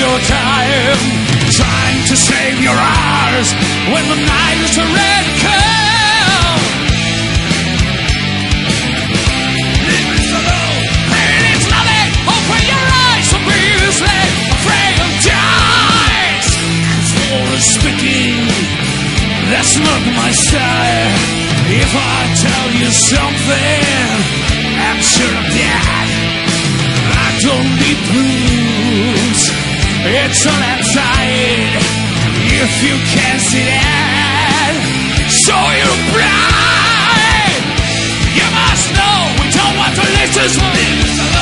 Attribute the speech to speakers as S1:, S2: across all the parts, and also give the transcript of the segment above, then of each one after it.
S1: your time trying to save your hours when the night is already come. Leave us alone. Pain is nothing. Open your eyes. Afraid of. For speaking, that's not my style. If I tell you something, I'm sure of that. I don't need proofs. It's all outside. If you can't see that, so you're blind. You must know we don't want to listen to this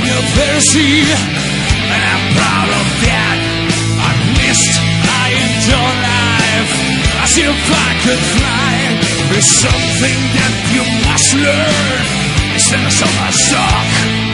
S1: me of heresy, and I'm proud of that. At least I enjoy life as if I could fly. It's something that you must learn instead of so much talk.